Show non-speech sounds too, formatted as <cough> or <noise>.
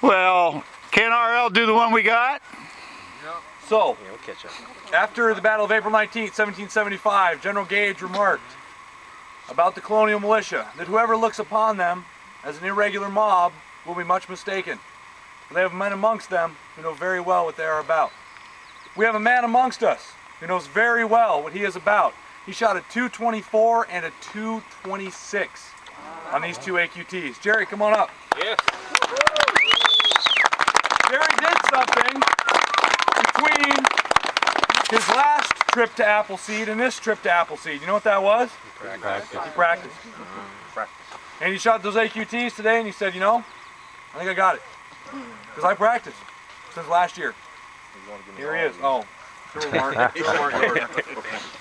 Well, can RL do the one we got? So, Yeah, we'll catch up. after the Battle of April 19th, 1775, General Gage remarked about the colonial militia that whoever looks upon them as an irregular mob will be much mistaken. They have men amongst them who know very well what they are about. We have a man amongst us who knows very well what he is about. He shot a 224 and a 226 on these two AQTs. Jerry, come on up. Yes. Jerry did something between his last trip to Appleseed and this trip to Appleseed. You know what that was? Practice. He practiced. And he shot those AQTs today and he said, you know, I think I got it. Because I practiced since last year. Here he is. Oh, <laughs>